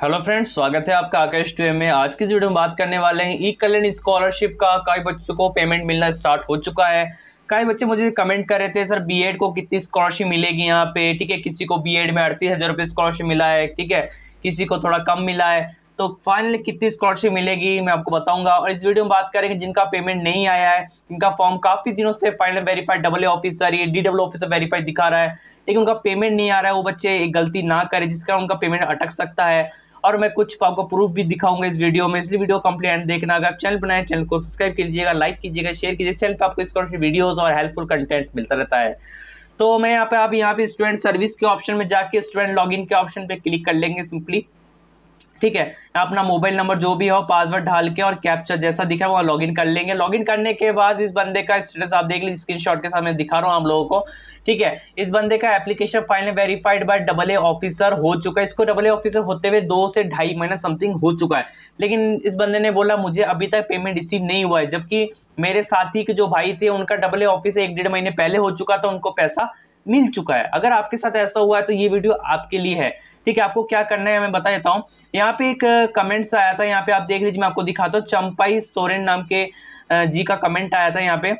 Hello friends, स्वागत है आपका आकाश टू में। आज की वीडियो में बात करने वाले हैं ई कल्याण स्कॉलरशिप का। कई बच्चों को पेमेंट मिलना स्टार्ट हो चुका है। कई बच्चे मुझे कमेंट कर रहे थे, सर बीएड को कितनी स्कॉलरशिप मिलेगी यहाँ पे? ठीक है, किसी को बीएड में अड़तीस हज़ार रुपये स्कॉलरशिप मिला है, ठीक है? किसी को थोड़ा कम मिला है। तो फाइनली कितनी स्कॉलरशिप मिलेगी, मैं आपको बताऊँगा। और इस वीडियो में बात करेंगे, जिनका पेमेंट नहीं आया है, इनका फॉर्म काफ़ी दिनों से फाइनल वेरीफाइड डबल ऑफिसर ये डी डब्ल्यू ऑफिसर वेरीफाइड दिखा रहा है। लेकिन उनका पेमेंट नहीं आ रहा है, वो बच्चे एक गलती ना करें, जिसका उनका पेमेंट अटक सकता है। और मैं कुछ आपको प्रूफ भी दिखाऊँगा इस वीडियो में। इसलिए वीडियो कंप्लीट देखना। अगर आप चैनल बनाए चैनल को सब्सक्राइब कीजिएगा लाइक कीजिएगा शेयर कीजिए। चैनल पर आपको स्कॉलरशिप वीडियोज़ और हेल्पफुल कंटेंट मिलता रहता है। तो मैं यहाँ पे, आप यहाँ पे स्टूडेंट सर्विस के ऑप्शन में जाके स्टूडेंट लॉगिन के ऑप्शन पे क्लिक कर लेंगे सिंपली ठीक है? अपना मोबाइल नंबर जो भी हो पासवर्ड डाल के और कैप्चर जैसा दिखा वहाँ लॉगिन कर लेंगे। लॉगिन करने के बाद इस बंदे का स्टेटस आप देख लीजिए स्क्रीनशॉट के साथ मैं दिखा रहा हूँ आप लोगों को। ठीक है? इस बंदे का application final verified by double A officer हो चुका है। इसको डबल ए ऑफिसर होते हुए दो से ढाई महीना समथिंग हो चुका है। लेकिन इस बंदे ने बोला, मुझे अभी तक पेमेंट रिसीव नहीं हुआ है। जबकि मेरे साथी के जो भाई थे, उनका डबल ए ऑफ़िस एक डेढ़ महीने पहले हो चुका था, उनको पैसा मिल चुका है। अगर आपके साथ ऐसा हुआ है तो ये वीडियो आपके लिए है। ठीक है, आपको क्या करना है, मैं बता देता हूँ। यहाँ पे एक कमेंट्स आया था, यहाँ पे आप देख लीजिए, मैं आपको दिखाता हूँ। चंपाई सोरेन नाम के जी का कमेंट आया था यहाँ पे।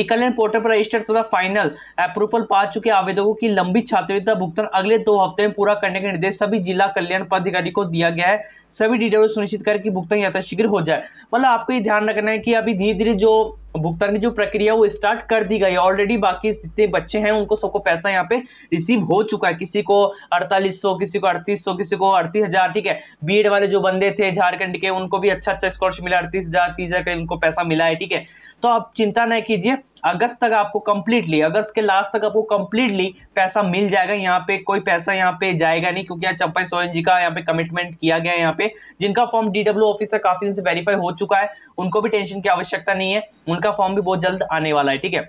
कल्याण पोर्टल पर रजिस्टर्ड तथा फाइनल अप्रूवल पा चुके आवेदकों की लंबी छात्रवृत्ति भुगतान अगले दो हफ़्ते में पूरा करने का निर्देश सभी जिला कल्याण पदाधिकारी को दिया गया है। सभी डिटेल सुनिश्चित कर कि भुगतान यथाशीघ्र हो जाए। मतलब आपको ये ध्यान रखना है कि अभी धीरे धीरे जो भुगतान की जो प्रक्रिया वो स्टार्ट कर दी गई है। ऑलरेडी बाकी जितने बच्चे हैं, उनको सबको पैसा यहाँ पे रिसीव हो चुका है। किसी को अड़तालीस सौ, किसी को अड़तीस सौ, किसी को अड़तीस हज़ार, ठीक है? बीएड वाले जो बंदे थे झारखंड के, उनको भी अच्छा अच्छा स्कॉलरशिप मिला, अड़तीस हज़ार, तीस हज़ार उनको पैसा मिला है, ठीक है? तो आप चिंता न कीजिए, अगस्त तक आपको कंप्लीटली अगस्त के लास्ट तक आपको कंप्लीटली पैसा मिल जाएगा। यहाँ पे कोई पैसा यहाँ पे जाएगा नहीं, क्योंकि यहाँ चंपाई सोरेन जी का यहाँ पे कमिटमेंट किया गया है यहाँ पे। जिनका फॉर्म डीडब्ल्यू ऑफिसर काफ़ी दिन से वेरीफाई हो चुका है, उनको भी टेंशन की आवश्यकता नहीं है। उनका फॉर्म भी बहुत जल्द आने वाला है, ठीक है?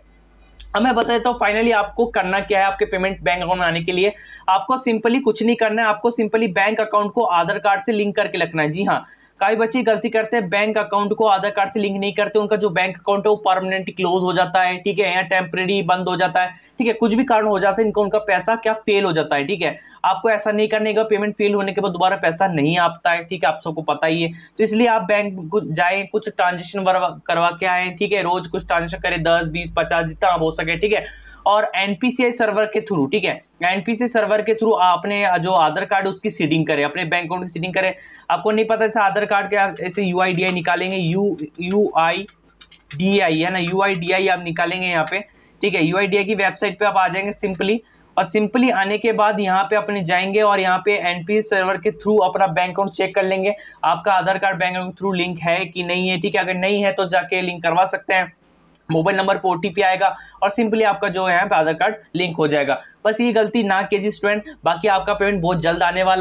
अब मैं बता देता हूँ फाइनली आपको करना क्या है आपके पेमेंट बैंक अकाउंट आने के लिए। आपको सिंपली कुछ नहीं करना है, आपको सिंपली बैंक अकाउंट को आधार कार्ड से लिंक करके रखना है। जी हाँ कई बच्चे गलती करते हैं बैंक अकाउंट को आधार कार्ड से लिंक नहीं करते, उनका जो बैंक अकाउंट है वो परमानेंट क्लोज हो जाता है, ठीक है, या टेम्प्रेरी बंद हो जाता है, ठीक है, कुछ भी कारण हो जाता है, इनका उनका पैसा क्या फेल हो जाता है, ठीक है। आपको ऐसा नहीं करने का पेमेंट फेल होने के बाद दोबारा पैसा नहीं आता है, ठीक है, आप सबको पता ही है। तो इसलिए आप बैंक जाए, कुछ ट्रांजेक्शन करवा के आए, ठीक है, रोज कुछ ट्रांजेक्शन करें, दस, बीस, पचास, जितना आप हो सके, ठीक है। और एनपीसीआई सर्वर के थ्रू ठीक है? एनपीसीआई सर्वर के थ्रू आपने जो आधार कार्ड उसकी सीडिंग करें, अपने बैंक अकाउंट की सीडिंग करें। आपको नहीं पता जैसे आधार कार्ड के ऐसे यू आई डी आई निकालेंगे U U I D I है ना? यू आई डी आई आप निकालेंगे यहाँ पे, ठीक है? यू आई डी आई की वेबसाइट पे आप आ जाएँगे सिंपली और सिंपली आने के बाद यहाँ पे अपने जाएँगे और यहाँ पे एनपी सर्वर के थ्रू अपना बैंक अकाउंट चेक कर लेंगे। आपका Aadhaar card bank account through link है कि नहीं है, ठीक है? अगर नहीं है तो जाके लिंक करवा सकते हैं। मोबाइल नंबर पर ओटीपी आएगा और सिंपली आपका जो है, आधार कार्ड लिंक हो जाएगा। बस ये गलती ना कीजिए स्टूडेंट, बाकी आपका पेमेंट बहुत जल्द आने वाला